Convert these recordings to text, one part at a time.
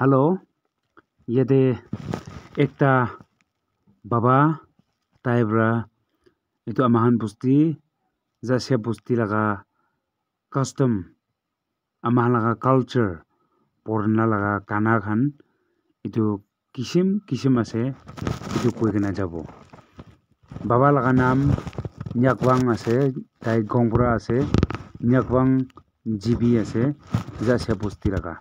Hello yate ekta baba tai para etu amahan bosti jasya bosti laga custom ama han laga culture purana laga gana khan etu kishim kishim ase etu koi kena jabo baba laga nam nyakwang ase tai gong para ase nyakwang G_B ase jasya bosti laga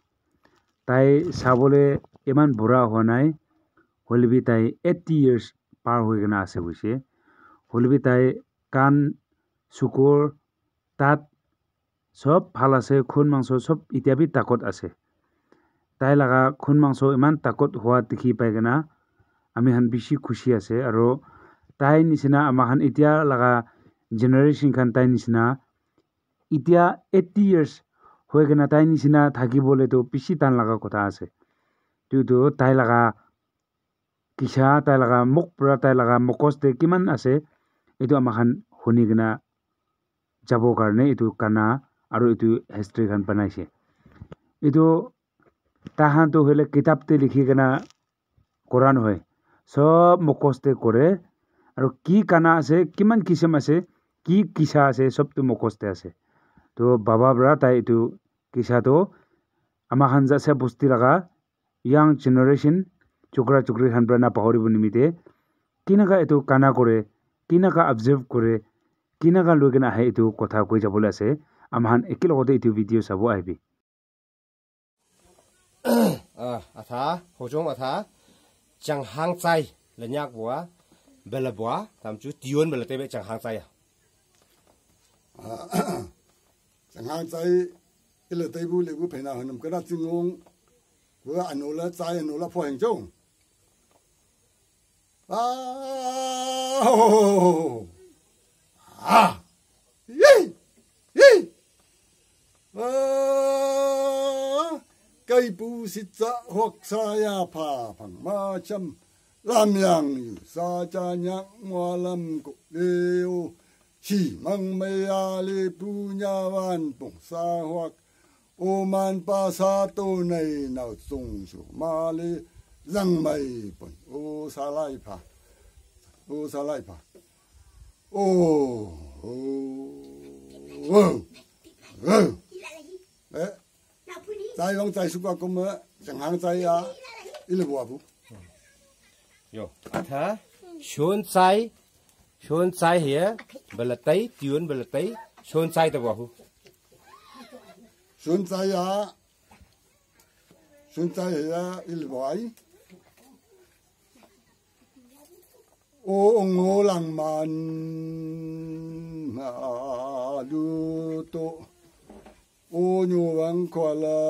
তাই চাবলৈ ইমান বুঢ়া হোৱা নাই। হ'লে বি তাই eighty years পাৰ হৈ কিনে আছে কৈছে হ'লে বি তাই কাণ চকুৰ তাত চব ভাল আছে খুন মাংস চব এতিয়া বি তাকত আছে। তাই লগা খুন মাংস ইমান তাকত হোৱা দেখি পাই কিনে আমিখান বেছি খুচি আছে আৰু তাইৰ নিচিনা আমাৰখান এতিয়া লগা জেনেৰেশ্যনখন তাইৰ নিচিনা এতিয়া এইটটি ইয়েৰ্ছ হৈ কিনে তাইৰ নিচিনা থাকিবলৈতো পিছি টান লগা কথা আছে এইটো তাই লগা কিছা তাই লগা মুখ পূৰা তাই লগা মুখস্থে কিমান আছে এইটো আমাৰখন শুনি কিনে যাবৰ কাৰণে এইটো কানা আৰু এইটো হিষ্ট্ৰীখন বনাইছে এইটো তাহাঁতো হ'লে কিতাপতে লিখি কিনে কৰা নহয় চব মুখস্থে কৰে আৰু কি কানা আছে কিমান কিচিম আছে কি কিছা আছে চবটো মুখস্থে আছে তো বাবা পৰা তাই এইটো কিছাটো আমাৰ সঞ্জা চে বস্তি লগা ইয়াং জেনেৰেশ্যন চুকুৰা চুকুৰী খান পৰা নাপাহৰিব নিমিত্তে কেনেকৈ এইটো কানা কৰে কেনেকৈ অবজাৰ্ভ কৰে কেনেকৈ লৈ কিনে আহে এইটো কথা কৈ যাবলৈ আছে আমাৰ একেলগতে এইটো ভিডিঅ' চাব আহিবি চাংহাং বেলা বোৱা তাৰপিছত তিয়ন বেলাতে চাংহাং চাই chẳng hạn trái cái lời tây bu lệ bu phải nào nằm cái đó chim ngông vừa anh nói là trái anh nói là phò hành chung à ah! à yi ah! yi à cây bu xịt dạ hoặc sa ya phà phẳng ma châm làm yang sa cha nhạc ngoa lâm cụ đều chỉ mang mây a lê pu nha van bổng sa hoặc ô man pa sa tô này nào sung su ma lê răng mây bổng ô sa lai pa. Ô sa lai pa. Ô ô ô ô đấy trái long trái súc cũng mà chẳng hạn trái à ít là bùa bù yo atha shon chai shon chai here bela tai tion bela tai shon trái à xuân trái à ít là bùa ấy ô ông ngô lăng man mà lu tô ô nhu vang qua la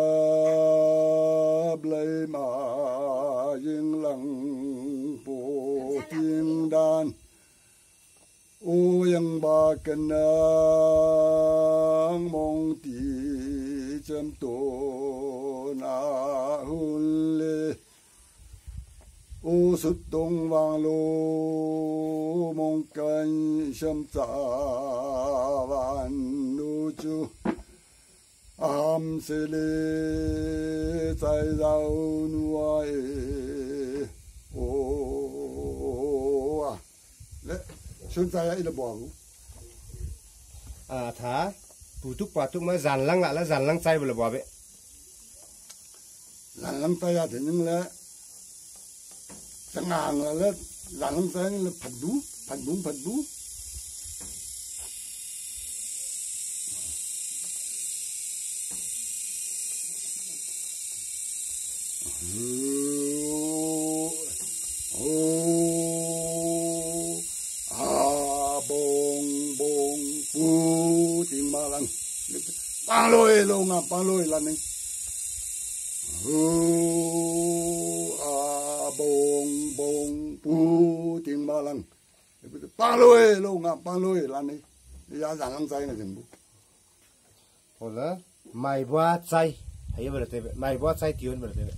blai ma ying lăng po tiên đan ô yang ba cân nang mong ti châm tô na hun lê ô xuất đông vang lô mong canh châm cha van nu chu. Am se le tại giao nuai e. xuân tại ấy là bỏ atha putuk patuk ma zan lang la zan lang chai bela bua be làm lắm tay à thì nhưng là chẳng hạn là là làm lắm tay là phật đú phật đú phật đú ô à bông bông pu tìm mà lần ba lôi lo nga ba lôi la này hu à bông bông pu tìm ba lần ba lôi lo nga ba lôi la này ya rằng ăn chay na chừng bu hola mai bua chai hay ba te mai bua chai tion bela tebe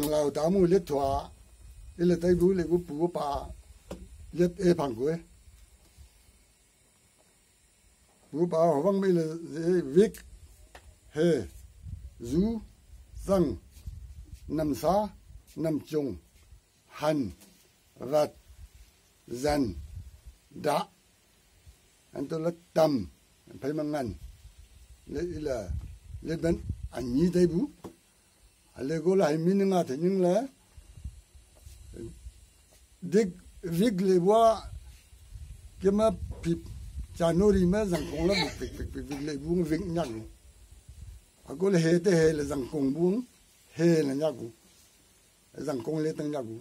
rằng là đào mồ liệt thỏa đây là tay bú lại bú bú bà liệt ê phẳng của ấy bú bà họ văng bây viết hề rú răng nằm xa nằm trùng hành rạch dần đã anh tôi là tầm phải mang ngăn lấy là lên bánh anh như tay vũ ale go la e min nga te ning la dig vig le wa, ke ma pi cha no ri ma zang kong la bu pik pik pik vig le bu vig nyang a go le he te he le zang kong bu he le nyagu zang kong le tang nyagu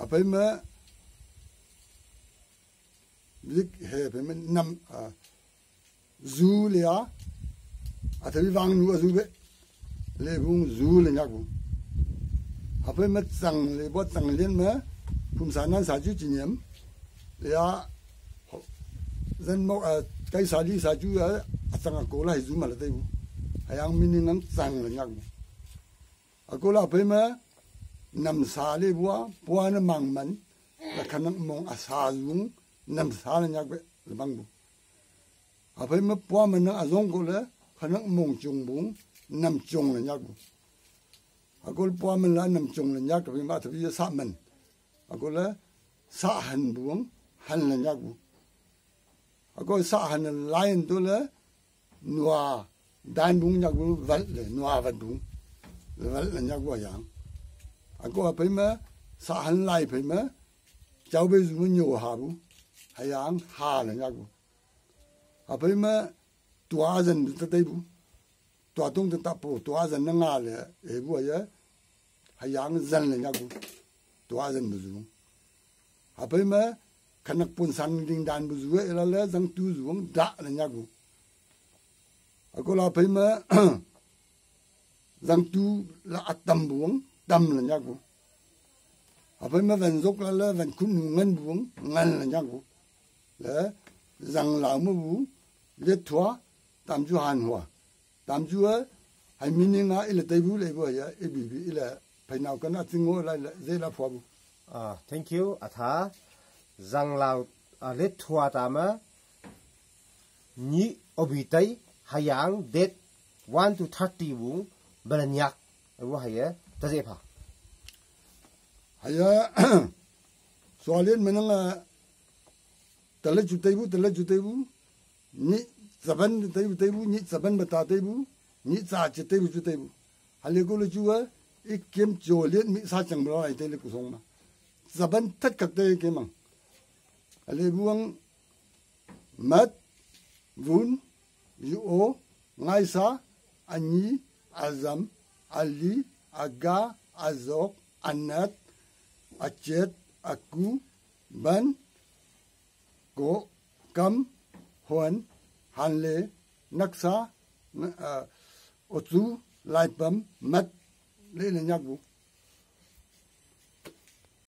a pe ma, vig he pe ma nam, a, zu le a a te vi wang nu a zu be lê bung rú lê nhạc bung hấp phê mất tăng lê bớt tăng liên mà phun sản năng sản chú chỉ nhiễm lê á dân mốc à cái sản đi sản chú á à rằng à cố lại rú mà là tây bung hay ăn mình năng tăng lê nhạc bung à cố là hấp ấy mà nằm xa lê bua bua nó màng mẫn, là khả năng mong à xa rú nằm xa lê nhạc bung là băng bung à phê mà bua mình nó à rong cố lê khả năng mong chung bung nằm chung là nhắc. À cô bỏ mình là nằm chung là nhắc vì mà thì giờ sát mình. À cô là sát hành buông hành là nhắc. À cô sát hành là lại tôi là nua đàn buông nhắc buông vật là nua vật buông. Vật là nhắc qua vậy, à cô à phải mà sát hành lại phải mà cháu bây giờ muốn nhiều hà bu hay ăn hà là nhắc. À phải mà tua dân tới đây bu tua tung ta tapu tua dân nang a le e bu ya ha yang dân le nhá gu tua dân bu zu ha pe mà khanak pun san ding dan bu zu e la le zang tu zu da le nhá gu a ko la pe mà zang tu la atam buông tâm là nhá bu à bây mà vẫn dốc là là vẫn cũng ngân buông ngân là nhá bu là rằng lão mu bu liệt thua tam chu hàn hòa tam chu á hay mình nga ile tây bu lấy bu ya e bi bi ile phải nào cái nào tiếng ngô lại là dễ là phù à thank you à tha rằng lao à lết thua ta mà ni obi tay hayang det one to thirty bu belanyak bu haya ta dễ pha. Hay à so liên mình là tala chu tây bu tala chu tây bu ni zaban tây bu bu, ni zaban bata tây bu, ni za chu tây bu chu tây bu. Hali ko lu chu á ik kiếm cho liên mi sa chẳng bao ai tây le ku song ma. Zaban tất cả tây cái mang. Hali buông mat vun yu o, ngai sa ani azam ali aga azok anat achet aku ban go kam, huan Hanle, Naksa, Ozu, Leitbam, Mat, Lene Nyakbu.